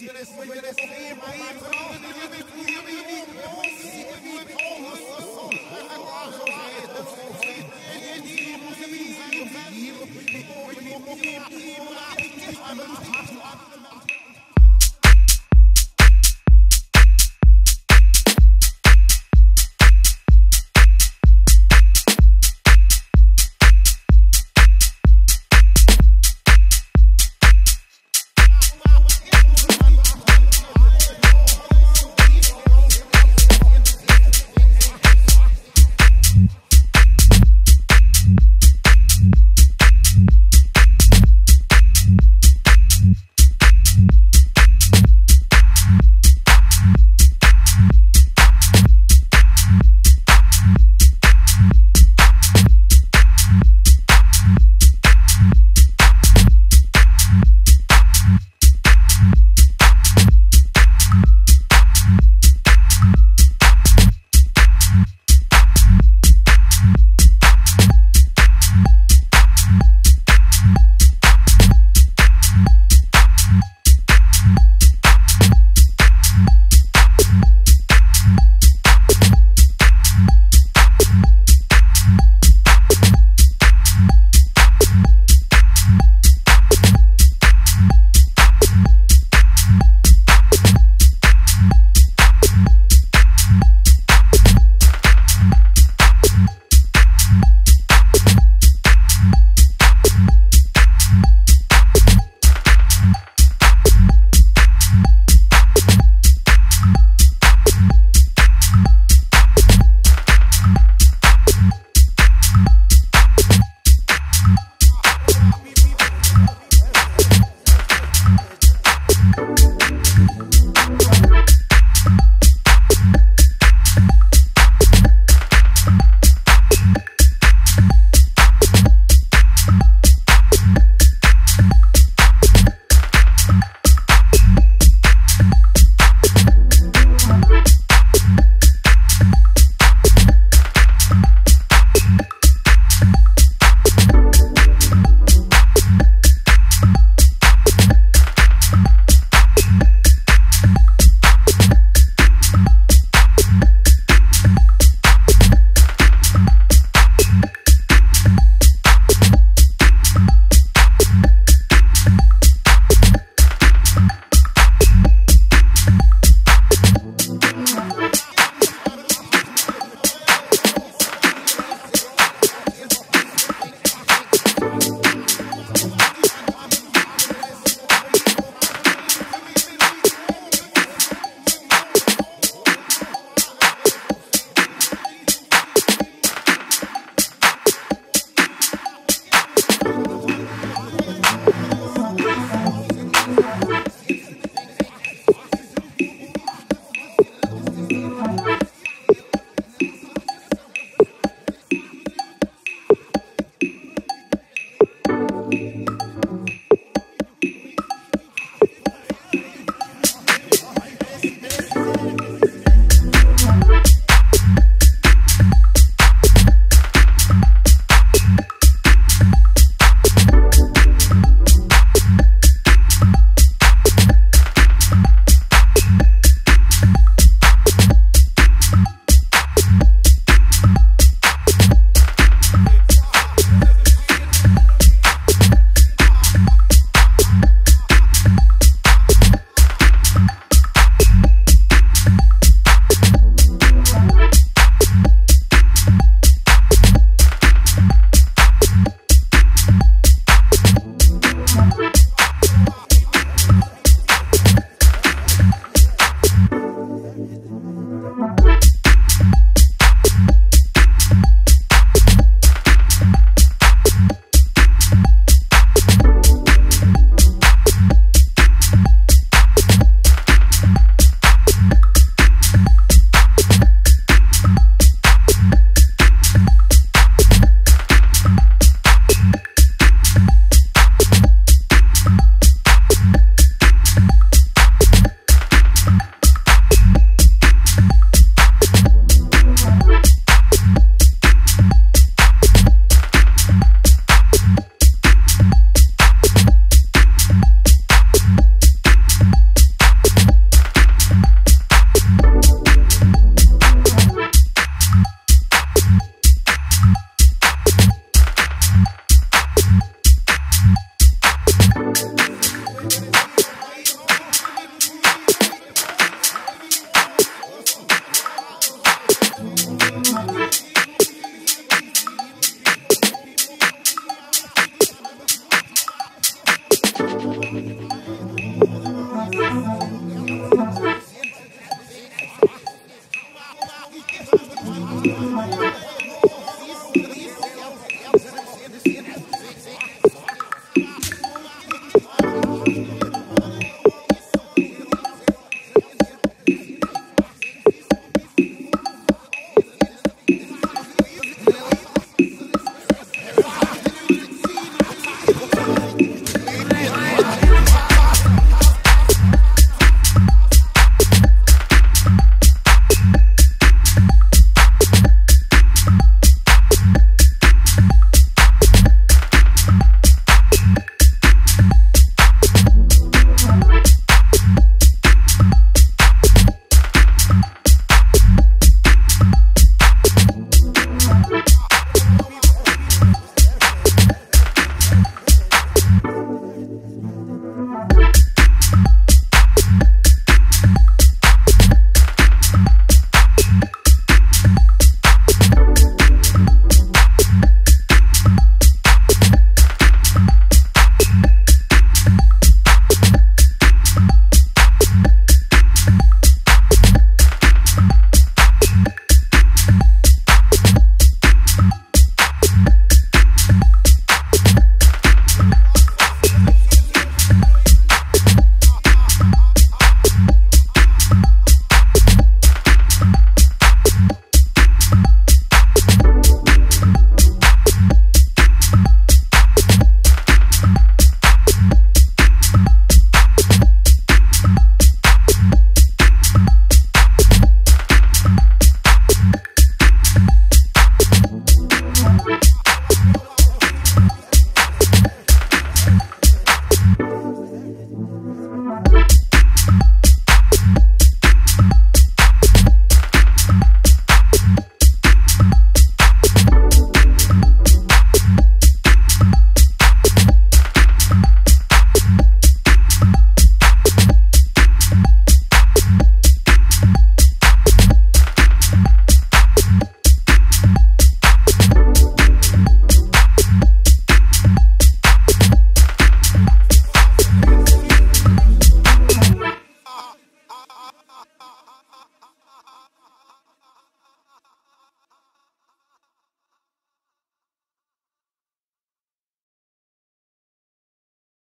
This see this way, my